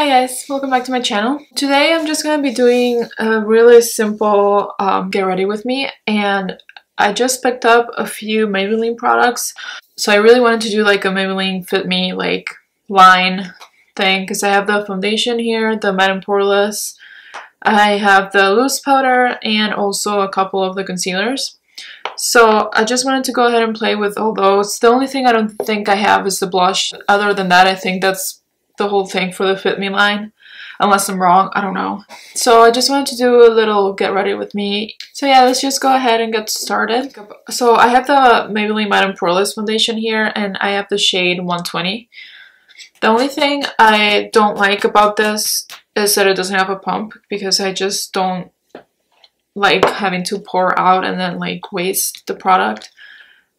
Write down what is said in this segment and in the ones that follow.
Hi guys, welcome back to my channel. Today I'm just to be doing a really simple um, get ready with me and I just picked up a few Maybelline products so I really wanted to do like a Maybelline Fit Me like line thing because I have the foundation here, the Matte and Poreless, I have the loose powder and also a couple of the concealers. So I just wanted to go ahead and play with all those. The only thing I don't think I have is the blush. Other than that, I think that's the whole thing for the Fit Me line. Unless I'm wrong, I don't know. So I just wanted to do a little get ready with me. So yeah, let's just go ahead and get started. So I have the Maybelline Matte and Poreless foundation here and I have the shade 120. The only thing I don't like about this is that it doesn't have a pump because I just don't like having to pour out and then like waste the product.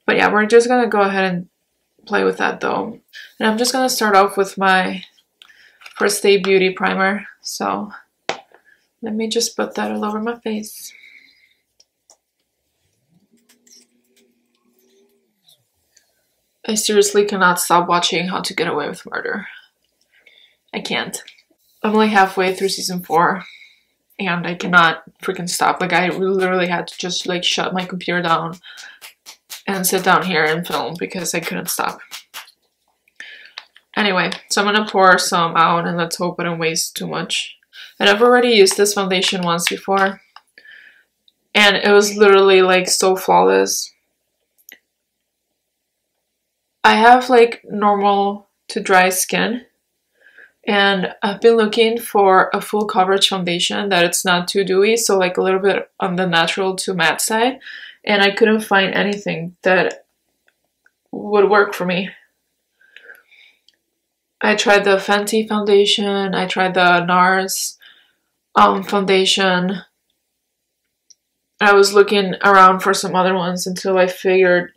But yeah, we're just gonna go ahead and play with that though. And I'm just gonna start off with my First Aid Beauty Primer. So let me just put that all over my face. I seriously cannot stop watching How to Get Away with Murder. I can't. I'm only halfway through season four and I cannot freaking stop. Like I literally had to just like shut my computer down and sit down here and film because I couldn't stop. Anyway, so I'm to pour some out and let's hope I don't waste too much. And I've already used this foundation once before. And it was literally like so flawless. I have like normal to dry skin. And I've been looking for a full coverage foundation that it's not too dewy. So like a little bit on the natural to matte side. And I couldn't find anything that would work for me. I tried the Fenty foundation, I tried the NARS um, foundation. I was looking around for some other ones until I figured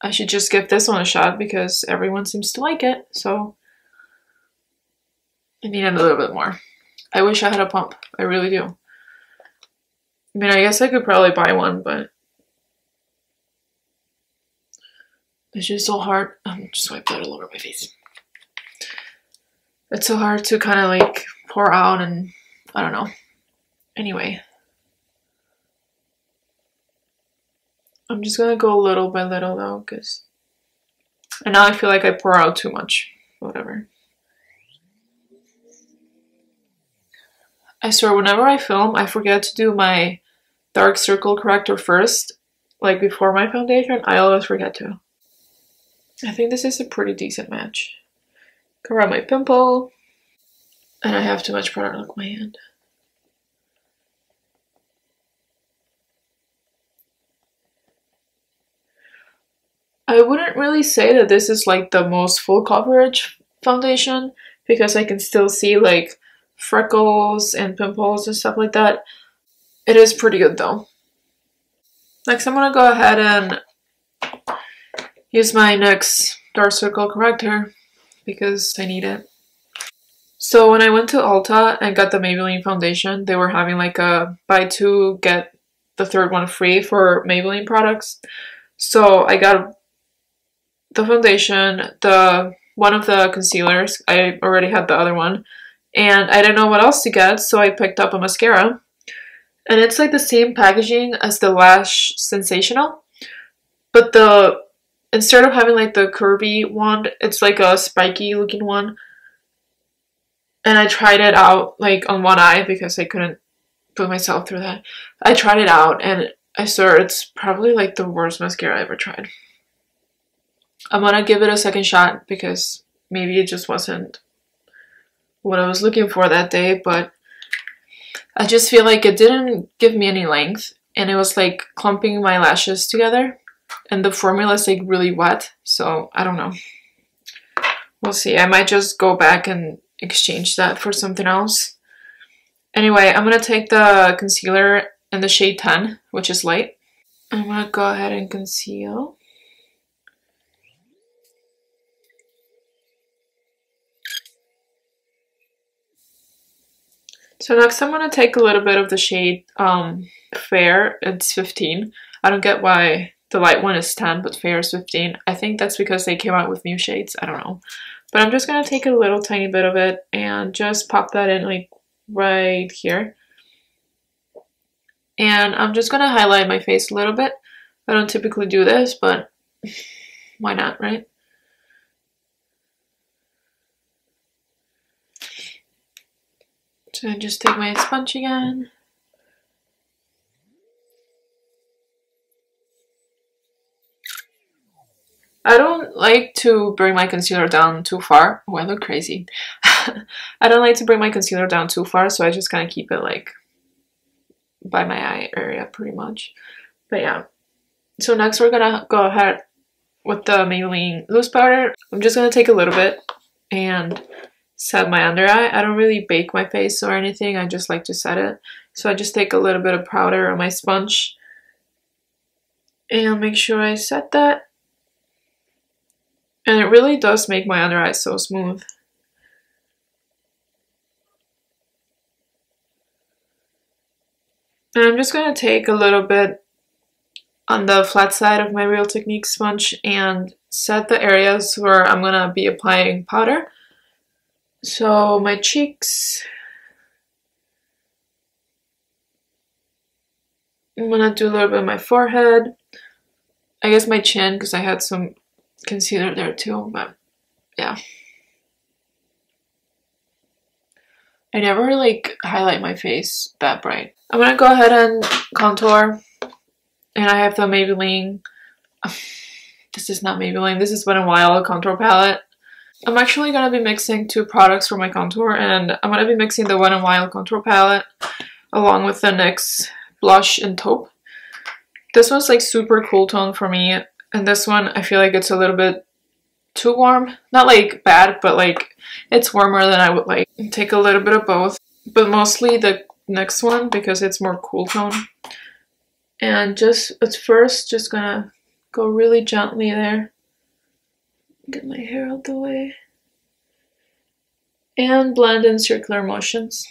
I should just give this one a shot because everyone seems to like it, so I needed a little bit more. I wish I had a pump, I really do. I mean, I guess I could probably buy one, but it's just so hard. I'm just wipe that all over my face it's so hard to kind of like pour out and I don't know. Anyway. I'm just gonna go little by little though, because and now I feel like I pour out too much. Whatever. I swear, whenever I film, I forget to do my dark circle corrector first, like before my foundation. I always forget to. I think this is a pretty decent match. Cover up my pimple. And I have too much product on my hand. I wouldn't really say that this is like the most full coverage foundation because I can still see like freckles and pimples and stuff like that. It is pretty good though. Next I'm gonna go ahead and use my NYX dark circle corrector because I need it. So when I went to Ulta and got the Maybelline foundation, they were having like a buy two, get the third one free for Maybelline products. So I got the foundation, the one of the concealers, I already had the other one, and I didn't know what else to get, so I picked up a mascara. And it's like the same packaging as the Lash Sensational, but the instead of having like the curvy one, it's like a spiky looking one. And I tried it out like on one eye because I couldn't put myself through that. I tried it out and I swear it's probably like the worst mascara I ever tried. I'm gonna give it a second shot because maybe it just wasn't what I was looking for that day, but I just feel like it didn't give me any length and it was like clumping my lashes together and the formula is like really wet so I don't know. We'll see. I might just go back and exchange that for something else. Anyway I'm gonna take the concealer in the shade 10 which is light. I'm gonna go ahead and conceal. So next I'm going to take a little bit of the shade um, Fair, it's 15. I don't get why the light one is 10, but fair is 15. I think that's because they came out with new shades. I don't know. But I'm just gonna take a little tiny bit of it and just pop that in like right here. And I'm just gonna highlight my face a little bit. I don't typically do this, but why not, right? So I just take my sponge again. I don't like to bring my concealer down too far. Oh, I look crazy. I don't like to bring my concealer down too far, so I just kind of keep it like by my eye area pretty much. But yeah. So next we're gonna go ahead with the Maybelline loose powder. I'm just gonna take a little bit and set my under eye. I don't really bake my face or anything. I just like to set it. So I just take a little bit of powder on my sponge and make sure I set that. And it really does make my under eye so smooth. And I'm just going to take a little bit on the flat side of my Real Technique sponge and set the areas where I'm going to be applying powder. So my cheeks, I'm going to do a little bit of my forehead. I guess my chin because I had some concealer there too, but yeah. I never like highlight my face that bright. I'm gonna go ahead and contour. And I have the Maybelline, this is not Maybelline, this is Wet n Wild contour palette. I'm actually gonna be mixing two products for my contour and I'm gonna be mixing the Wet n Wild contour palette along with the NYX blush and taupe. This one's like super cool tone for me and this one I feel like it's a little bit too warm. Not like bad, but like it's warmer than I would like. Take a little bit of both, but mostly the next one because it's more cool tone. And just at first, just gonna go really gently there. Get my hair out the way. And blend in circular motions.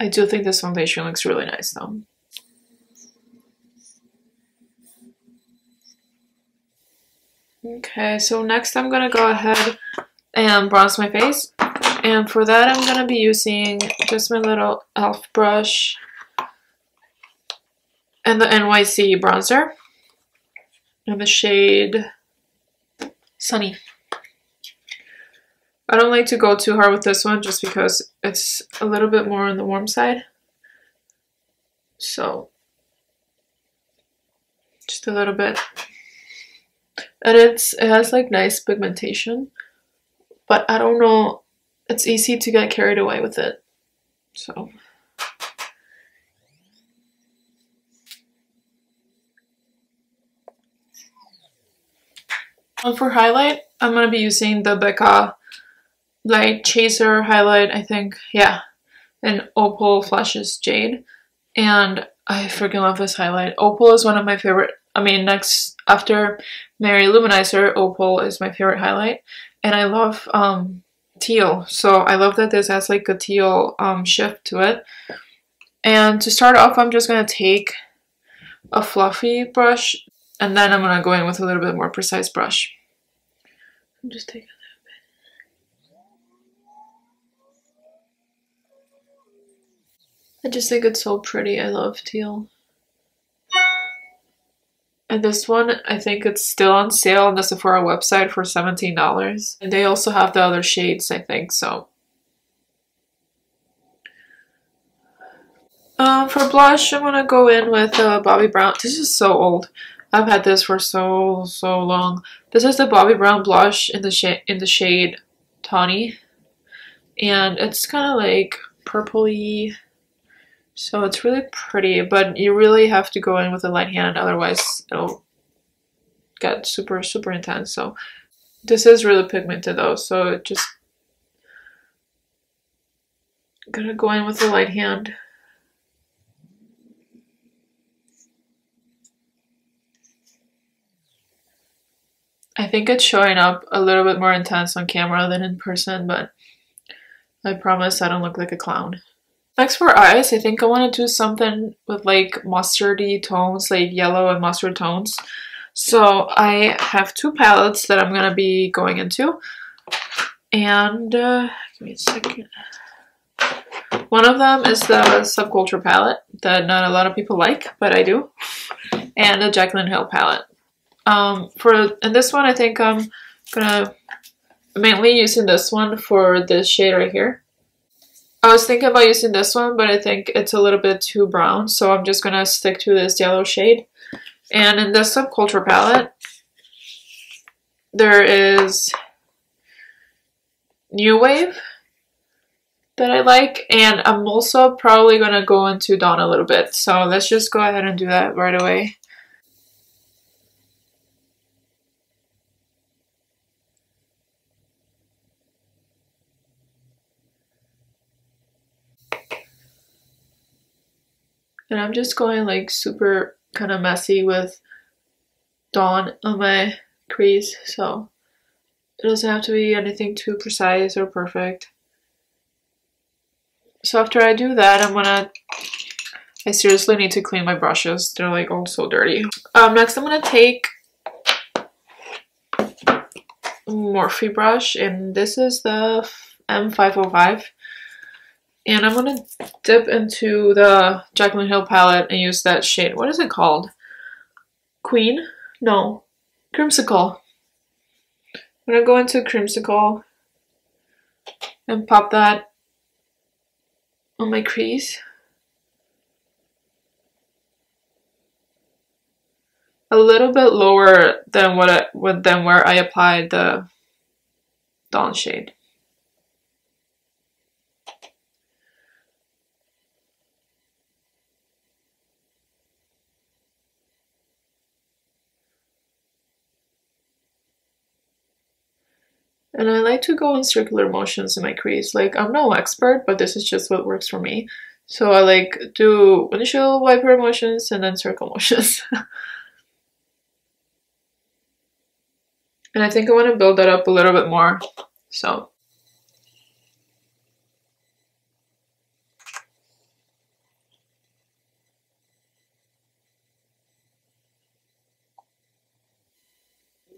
I do think this foundation looks really nice though. Okay, so next I'm gonna go ahead and bronze my face. And for that I'm gonna be using just my little e.l.f. brush and the NYC bronzer in the shade Sunny. I don't like to go too hard with this one just because it's a little bit more on the warm side. So, just a little bit. And it's it has like nice pigmentation, but I don't know, it's easy to get carried away with it. So. And for highlight, I'm going to be using the Becca light chaser highlight, I think. Yeah. And Opal Flashes Jade. And I freaking love this highlight. Opal is one of my favorite. I mean, next after Mary-Lou Manizer, Opal is my favorite highlight. And I love um, teal. So I love that this has like a teal um, shift to it. And to start off, I'm just going to take a fluffy brush and then I'm going to go in with a little bit more precise brush. I'm just taking I just think it's so pretty. I love teal. And this one, I think it's still on sale on the Sephora website for $17. And they also have the other shades, I think, so. Um, for blush, I'm gonna go in with uh, Bobbi Brown. This is so old. I've had this for so, so long. This is the Bobbi Brown blush in the, in the shade Tawny. And it's kind of like purpley so it's really pretty, but you really have to go in with a light hand, otherwise it'll get super, super intense. So this is really pigmented though, so just gonna go in with a light hand. I think it's showing up a little bit more intense on camera than in person, but I promise I don't look like a clown. Next for eyes, I think I want to do something with like mustardy tones, like yellow and mustard tones. So I have two palettes that I'm going to be going into. And uh, give me a second. One of them is the Subculture palette that not a lot of people like, but I do. And the Jaclyn Hill palette. Um, for in this one, I think I'm gonna mainly using this one for this shade right here. I was thinking about using this one, but I think it's a little bit too brown, so I'm just gonna stick to this yellow shade. And in this Subculture palette, there is New Wave that I like, and I'm also probably gonna go into Dawn a little bit. So let's just go ahead and do that right away. And I'm just going like super kind of messy with Dawn on my crease, so it doesn't have to be anything too precise or perfect. So after I do that, I'm gonna, I seriously need to clean my brushes. They're like all so dirty. Um, next I'm gonna take Morphe brush and this is the M505 and I'm gonna dip into the Jaclyn Hill palette and use that shade. What is it called? Queen? No. Creamsicle. I'm gonna go into Creamsicle and pop that on my crease. A little bit lower than what I, than where I applied the Dawn shade. And I like to go in circular motions in my crease. Like, I'm no expert, but this is just what works for me. So I like do windshield wiper motions and then circle motions. and I think I want to build that up a little bit more. So.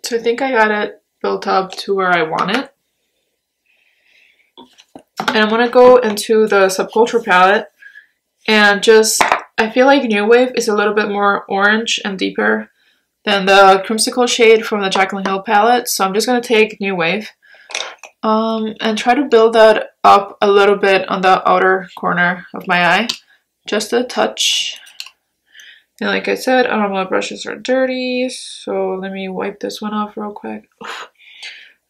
So I think I got it built up to where I want it. And I'm going to go into the Subculture palette and just, I feel like New Wave is a little bit more orange and deeper than the Creamsicle shade from the Jaclyn Hill palette. So I'm just going to take New Wave um, and try to build that up a little bit on the outer corner of my eye. Just a touch. And like I said, all my brushes are dirty, so let me wipe this one off real quick.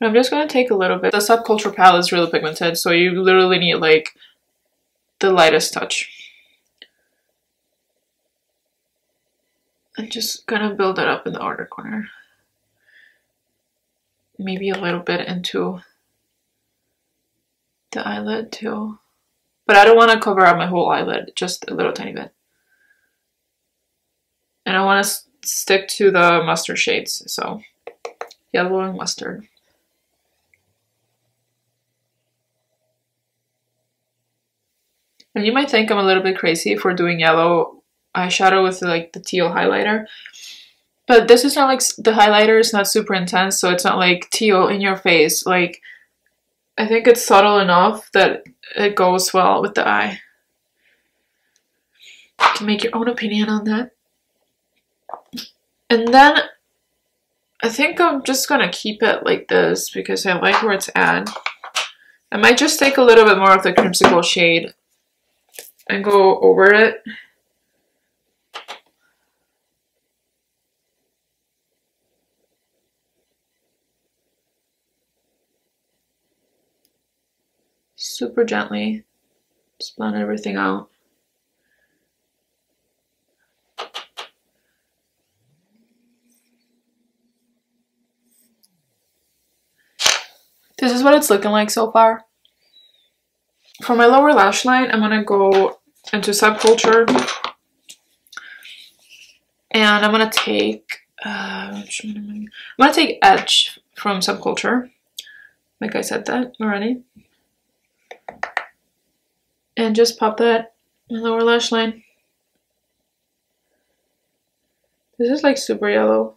I'm just going to take a little bit. The Subculture palette is really pigmented, so you literally need like the lightest touch. I'm just gonna build it up in the outer corner. Maybe a little bit into the eyelid too. But I don't want to cover up my whole eyelid, just a little tiny bit. And I want to stick to the mustard shades, so yellow and mustard. And you might think I'm a little bit crazy for doing yellow eyeshadow with like the teal highlighter. But this is not like the highlighter is not super intense, so it's not like teal in your face. Like I think it's subtle enough that it goes well with the eye. You can make your own opinion on that. And then I think I'm just gonna keep it like this because I like where it's at. I might just take a little bit more of the creamsicle shade and go over it. Super gently, just blend everything out. This is what it's looking like so far. For my lower lash line, I'm to go into Subculture. And I'm to take Uh, I'm gonna take Edge from Subculture. Like I said that already. And just pop that in lower lash line. This is like super yellow.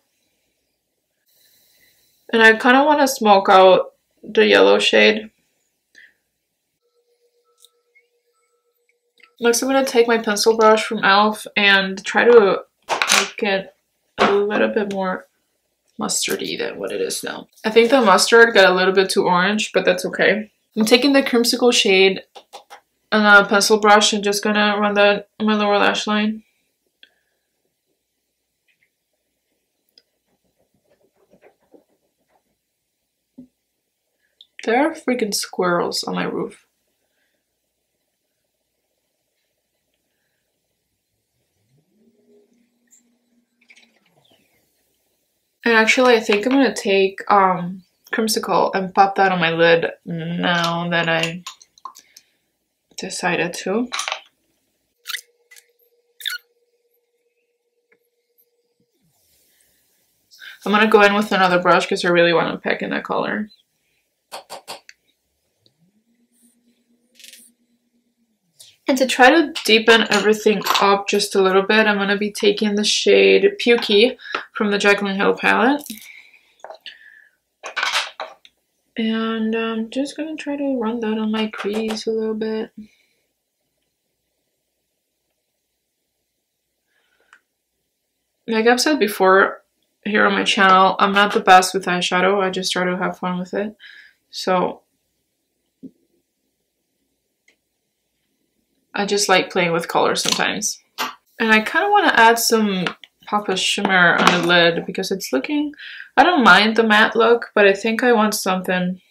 And I kind of want to smoke out the yellow shade. Next I'm going to take my pencil brush from e.l.f. and try to make it a little bit more mustardy than what it is now. I think the mustard got a little bit too orange, but that's okay. I'm taking the creamsicle shade and a pencil brush and just gonna run that on my lower lash line. There are freaking squirrels on my roof. And actually, I think I'm gonna take um, Creamsicle and pop that on my lid now that I decided to. I'm gonna go in with another brush because I really want to pick in that color. And to try to deepen everything up just a little bit, I'm going to be taking the shade Pukey from the Jaclyn Hill palette. And I'm just going to try to run that on my crease a little bit. Like I've said before here on my channel, I'm not the best with eyeshadow. I just try to have fun with it. So I just like playing with color sometimes. And I kind of want to add some pop of shimmer on the lid because it's looking, I don't mind the matte look, but I think I want something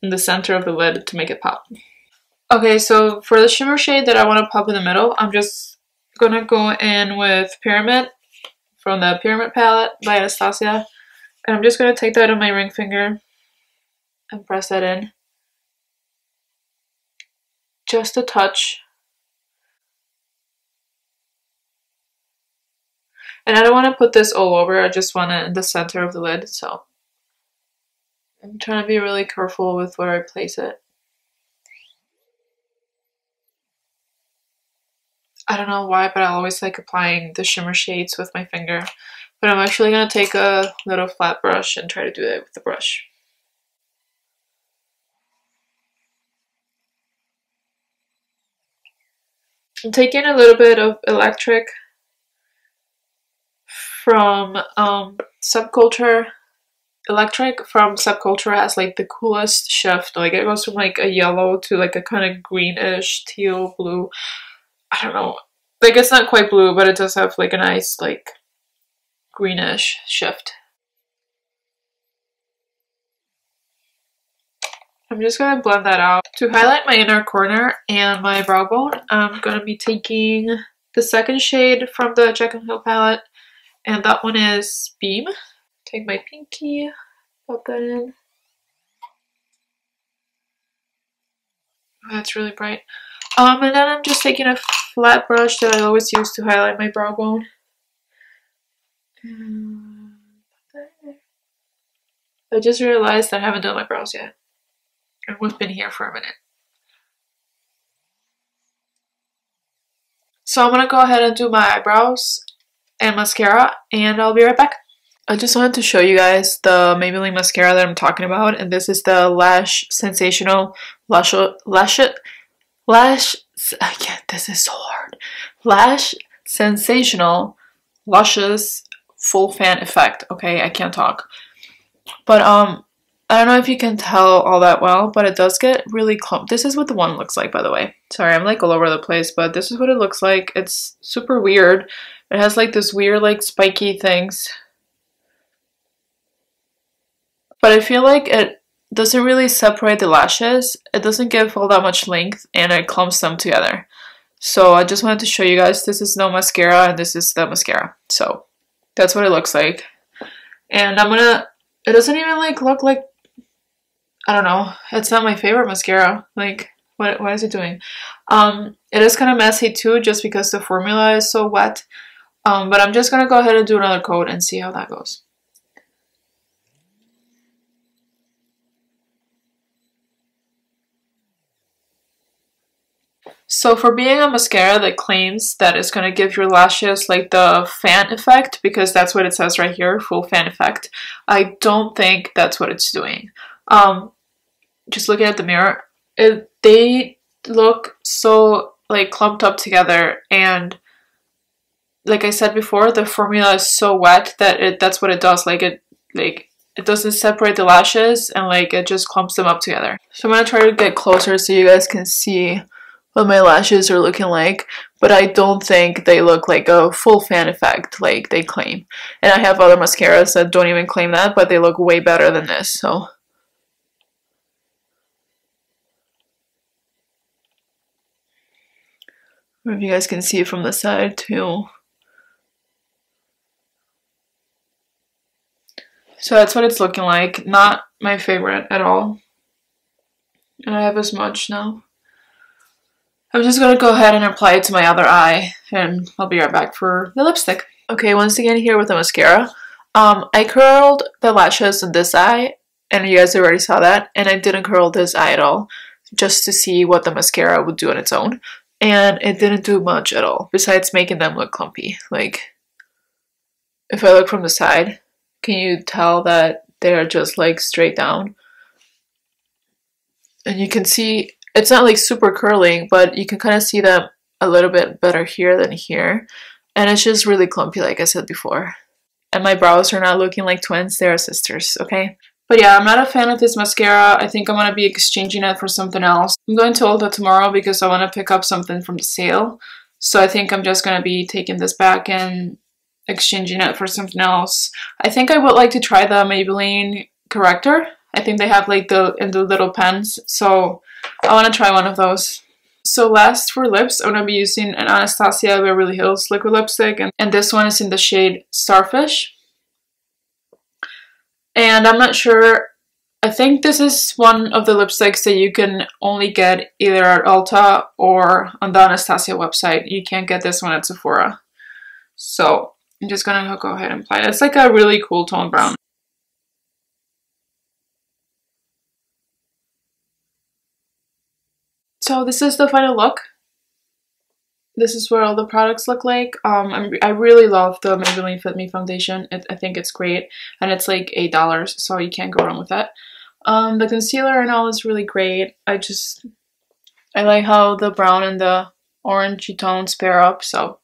in the center of the lid to make it pop. Okay, so for the shimmer shade that I want to pop in the middle, I'm just going to go in with Pyramid from the Pyramid palette by Anastasia. And I'm just going to take that on my ring finger and press that in. Just a touch. And I don't want to put this all over, I just want it in the center of the lid, so I'm trying to be really careful with where I place it. I don't know why, but I always like applying the shimmer shades with my finger. But I'm actually going to take a little flat brush and try to do it with the brush. I'm taking a little bit of electric from um, Subculture. Electric from Subculture has like the coolest shift. Like it goes from like a yellow to like a kind of greenish, teal, blue. I don't know. Like it's not quite blue, but it does have like a nice like greenish shift. I'm just going to blend that out. To highlight my inner corner and my brow bone, I'm going to be taking the second shade from the Jaclyn Hill palette and that one is Beam. Take my pinky, pop that in. Oh, that's really bright. Um, and then I'm just taking a flat brush that I always use to highlight my brow bone. I just realized that I haven't done my brows yet. And we've been here for a minute. So I'm gonna go ahead and do my eyebrows and mascara and I'll be right back. I just wanted to show you guys the Maybelline mascara that I'm talking about and this is the Lash Sensational Lash Lash Lash I can't this is so hard. Lash Sensational Luscious Full Fan Effect. Okay, I can't talk. But um I don't know if you can tell all that well, but it does get really clump. This is what the one looks like, by the way. Sorry, I'm like all over the place, but this is what it looks like. It's super weird. It has like this weird like spiky things. But I feel like it doesn't really separate the lashes. It doesn't give all that much length and it clumps them together. So I just wanted to show you guys this is no mascara and this is the mascara. So that's what it looks like. And I'm gonna, it doesn't even like look like, I don't know, it's not my favorite mascara. Like, what, what is it doing? Um, it is kind of messy too just because the formula is so wet. Um, but I'm just going to go ahead and do another coat and see how that goes. So for being a mascara that claims that it's going to give your lashes like the fan effect, because that's what it says right here, full fan effect, I don't think that's what it's doing. Um, just looking at the mirror, it, they look so like clumped up together and like I said before, the formula is so wet that it that's what it does. Like it like it doesn't separate the lashes and like it just clumps them up together. So I'm gonna try to get closer so you guys can see what my lashes are looking like, but I don't think they look like a full fan effect like they claim. And I have other mascaras that don't even claim that, but they look way better than this, so. if you guys can see from the side too. So that's what it's looking like. Not my favorite at all. And I have as much now. I'm just gonna go ahead and apply it to my other eye and I'll be right back for the lipstick. Okay, once again here with the mascara. Um, I curled the lashes in this eye and you guys already saw that and I didn't curl this eye at all just to see what the mascara would do on its own and it didn't do much at all besides making them look clumpy. Like, if I look from the side, can you tell that they're just like straight down? And you can see it's not like super curling, but you can kind of see them a little bit better here than here. And it's just really clumpy, like I said before. And my brows are not looking like twins, they are sisters, okay? But yeah, I'm not a fan of this mascara. I think I'm going to be exchanging it for something else. I'm going to Ulta tomorrow because I want to pick up something from the sale. So I think I'm just going to be taking this back and exchanging it for something else. I think I would like to try the Maybelline corrector. I think they have like the in the little pens. So I want to try one of those. So last for lips, I'm going to be using an Anastasia Beverly Hills liquid lipstick. And, and this one is in the shade Starfish. And I'm not sure, I think this is one of the lipsticks that you can only get either at Ulta or on the Anastasia website. You can't get this one at Sephora. So I'm just gonna go ahead and apply it. It's like a really cool tone brown. So this is the final look this is what all the products look like. Um, I'm, i really love the Maybelline Fit Me foundation. It, I think it's great. And it's like $8, so you can't go wrong with that. Um, the concealer and all is really great. I just, I like how the brown and the orangey tones pair up, so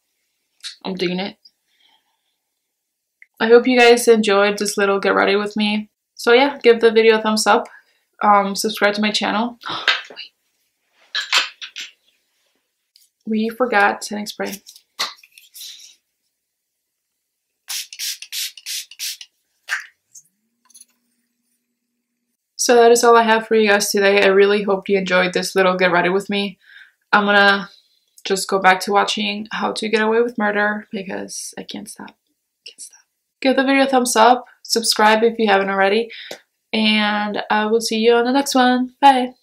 I'm digging it. I hope you guys enjoyed this little get ready with me. So yeah, give the video a thumbs up. Um, subscribe to my channel. Wait. we forgot setting spray. So that is all I have for you guys today. I really hope you enjoyed this little get ready with me. I'm gonna just go back to watching How to Get Away with Murder because I can't stop. Can't stop. Give the video a thumbs up, subscribe if you haven't already, and I will see you on the next one. Bye!